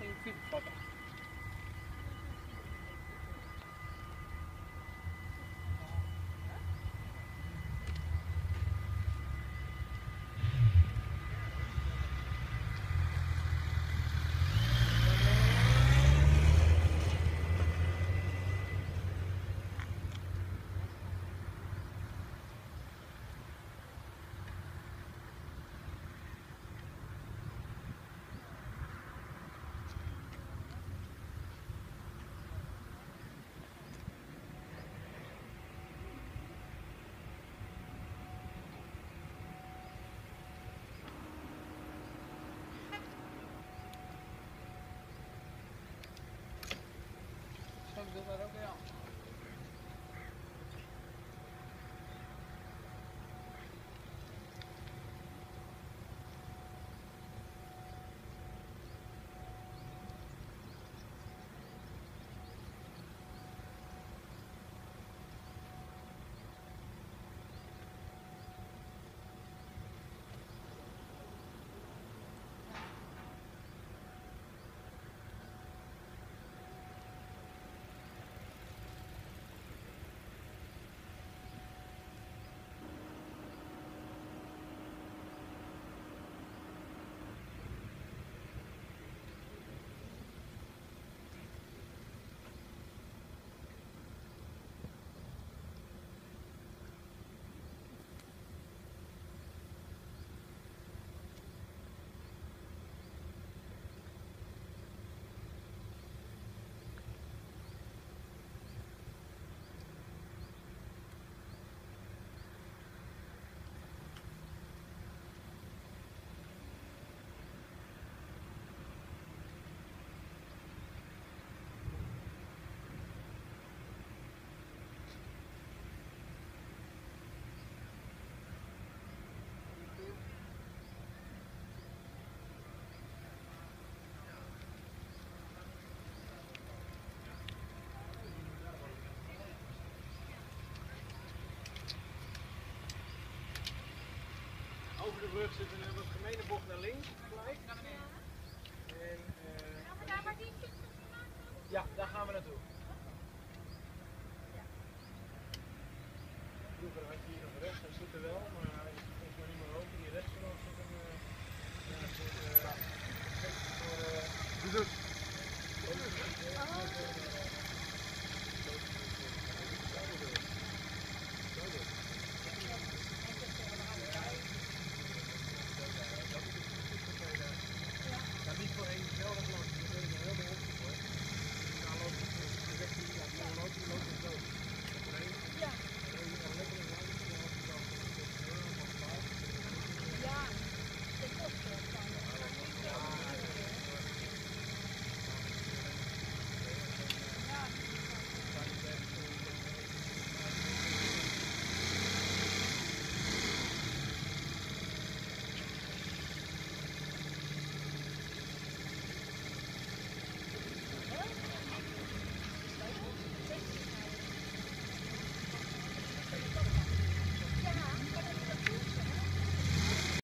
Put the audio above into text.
Headset. Thank you. over de brug zit een wat gemene bocht naar links gelijk. En, eh, gaan we daar maar die Ja, daar gaan we naartoe. Vroeger had je hier nog rechts, dat zit er wel, maar hij is volgens mij niet meer open. Hier rechts van ons zit een... Uh, voor, uh, voor,